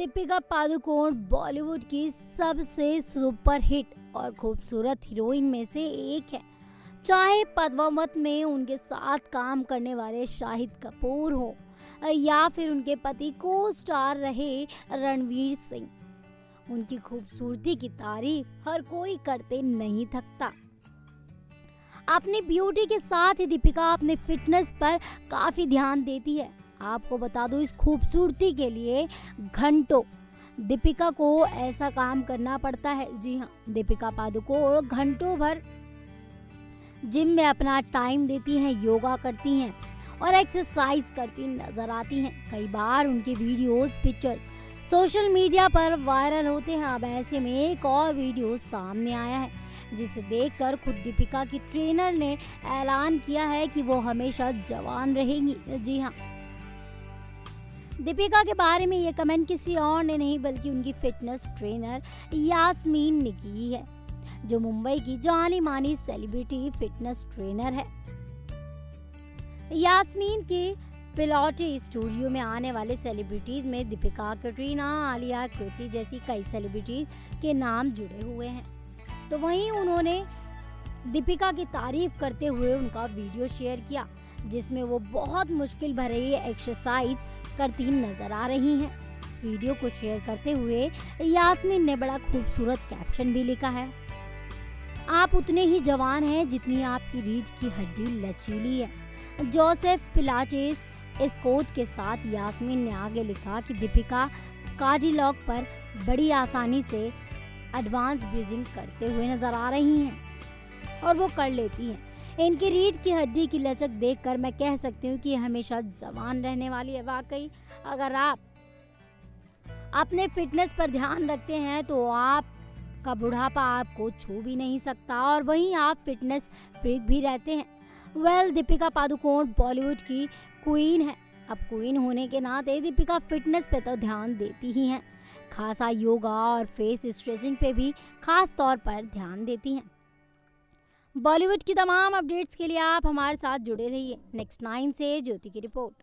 दीपिका पादुकोण बॉलीवुड की सबसे super hit और खूबसूरत हीरोइन में से एक है। चाहे पद्मावत में उनके साथ काम करने वाले शाहिद कपूर हो, या फिर उनके पति को स्टार रहे रणवीर सिंह। उनकी खूबसूरती की तारीफ़ हर कोई करते नहीं थकता। अपनी ब्यूटी के साथ ही दीपिका अपने फिटनेस पर काफ़ी ध्यान देती है। आपको बता दूँ, इस खूबसूरती के लिए घंटों दीपिका को ऐसा काम करना पड़ता है। जी हाँ दीपिका पादुकोण घंटों भर जिम में अपना टाइम देती हैं, योगा करती हैं और एक्सरसाइज करती नज़र आती हैं। कई बार उनके वीडियोस पिक्चर्स सोशल मीडिया पर वायरल होते हैं। अब ऐसे में एक और वीडियो सामने आया है, जिसे देखकर खुद दीपिका की ट्रेनर ने ऐलान किया है कि वो हमेशा जवान रहेंगी। जी हाँ। दीपिका के बारे में ये कमेंट किसी और ने नहीं, बल्कि उनकी फिटनेस ट्रेनर यास्मीन ने की है जो मुंबई की जानी मानी सेलिब्रिटी फिटनेस ट्रेनर है। यास्मीन के पिलौटी स्टूडियो में आने वाले सेलिब्रिटीज में दीपिका, कटरीना, आलिया, कृति जैसी कई सेलिब्रिटीज के नाम जुड़े हुए हैं। तो वहीं उन्होंने दीपिका की तारीफ़ करते हुए उनका वीडियो शेयर किया, जिसमें वो बहुत मुश्किल भरे एक्सरसाइज करती नज़र आ रही हैं। इस वीडियो को शेयर करते हुए यास्मीन ने बड़ा खूबसूरत कैप्शन भी लिखा है। आप उतने ही जवान हैं जितनी आपकी रीढ़ की हड्डी लचीली है। जोसेफ पिलाचेस इस कोट के साथ यास्मीन ने आगे लिखा कि दीपिका काजी लॉक पर बड़ी आसानी से एडवांस ब्रिजिंग करते हुए नज़र आ रही हैं और वो कर लेती हैं। इनकी रीढ़ की हड्डी की लचक देखकर मैं कह सकती हूँ कि हमेशा जवान रहने वाली है। वाकई अगर आप अपने फिटनेस पर ध्यान रखते हैं तो आप का बुढ़ापा आपको छू भी नहीं सकता और वहीं आप फिटनेस फ्रीक भी रहते हैं। वेल well, दीपिका पादुकोण बॉलीवुड की क्वीन है। अब क्वीन होने के नाते दीपिका फिटनेस पे तो ध्यान देती ही हैं। खासा योगा और फेस स्ट्रेचिंग पे भी खास तौर पर ध्यान देती हैं। बॉलीवुड की तमाम अपडेट्स के लिए आप हमारे साथ जुड़े रहिए। नेक्स्ट नाइन से ज्योति की रिपोर्ट।